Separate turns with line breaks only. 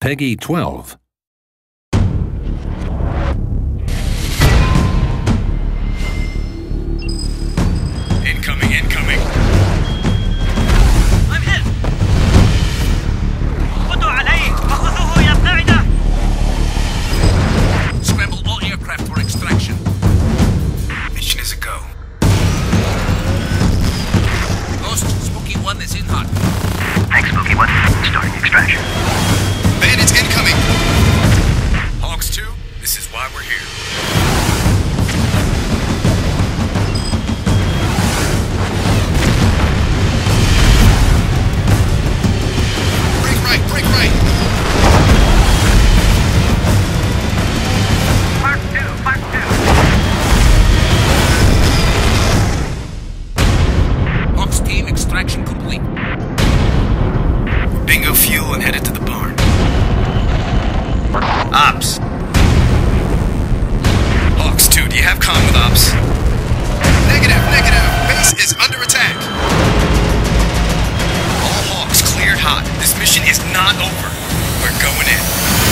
Peggy 12.
Incoming, incoming.
I'm hit! ردوا علي! أخذوه يا قاعدة!
Scramble all aircraft for extraction. Mission is a go. Ghost, Spooky 1 is in hot.
Thanks, Spooky One. Starting extraction.
Have Ops? Negative, negative. Base is under attack. All Hawks cleared hot. This mission is not over. We're going in.